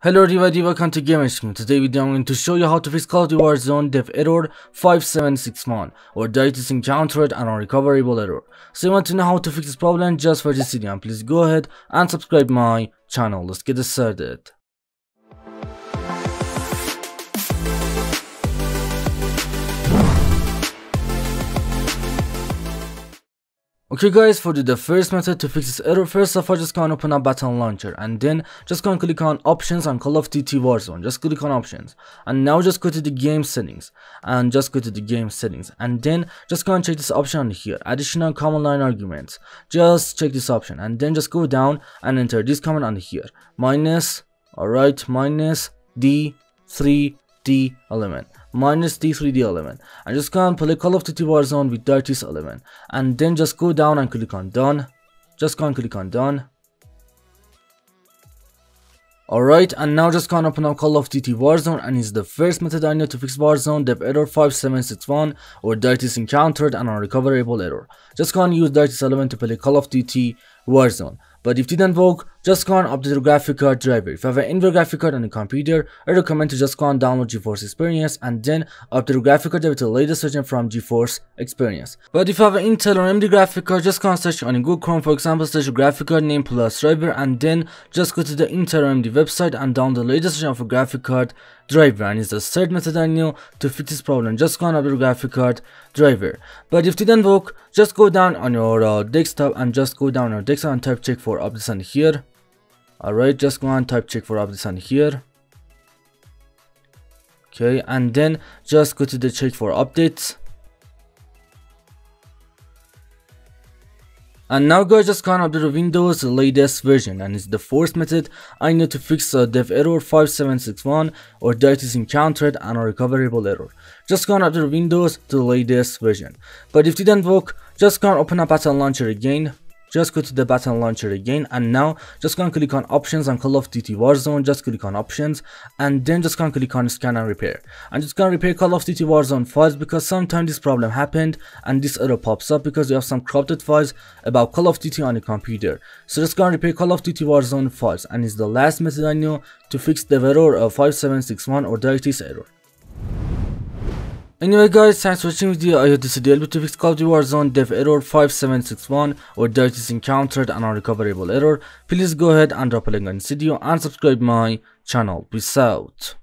Hello everybody, welcome to Gamer Stream. Today video I'm going to show you how to fix Call of Duty Warzone dev error 5761 or DirectX encountered an unrecoverable error. So you want to know how to fix this problem just for this video and please go ahead and subscribe my channel. Let's get started. Okay guys, for the first method to fix this error, first of all just go and open up Battle Launcher and then just go and click on options on Call of Duty Warzone, just click on options. And now just go to the game settings and just go to the game settings and then just go and check this option on here, additional command line arguments, just check this option and then just go down and enter this command on here, minus, alright, minus D3D element minus D3D11 and just go and play Call of Duty Warzone with this element and then just go down and click on done just go and click on done Alright, and now just go and open up Call of Duty Warzone and it's the first method I know to fix Warzone dev error 5761 or is encountered an unrecoverable error. Just go and use this element to play Call of Duty Warzone. But if didn't work, just go and update your graphic card driver. If you have an graphic card on your computer, I recommend to just go and download GeForce Experience and then update your graphic card with the latest version from GeForce Experience. But if you have an Intel or AMD graphic card, just go and search on Google Chrome for example, search graphic card name plus driver and then just go to the Intel or AMD website and download the latest version of a graphic card driver and it's the third method I know to fix this problem. Just go and update your graphic card driver. But if it didn't work, just go down on your uh, desktop and just go down on your desktop and type check for updates on here. Alright, just go and type check for updates on here. Okay, and then just go to the check for updates. And now guys just go up to the Windows latest version and it's the fourth method I need to fix a dev error 5761 or DirectX encountered and a recoverable error. Just go up to the Windows to the latest version. But if it didn't work, just go and open up Battle Launcher again just go to the Battle Launcher again and now just go and click on options on Call of Duty Warzone. Just click on options and then just go and click on scan and repair. I'm just gonna repair Call of Duty Warzone files because sometimes this problem happened and this error pops up because you have some corrupted files about Call of Duty on your computer. So just go and repair Call of Duty Warzone files and it's the last method I know to fix the error of 5761 or this error Anyway guys, thanks for watching video. I hope this video helped to fix Call of Duty Warzone dev error 5761 or DirectX encountered an unrecoverable error. Please go ahead and drop a link on this video and subscribe my channel. Peace out.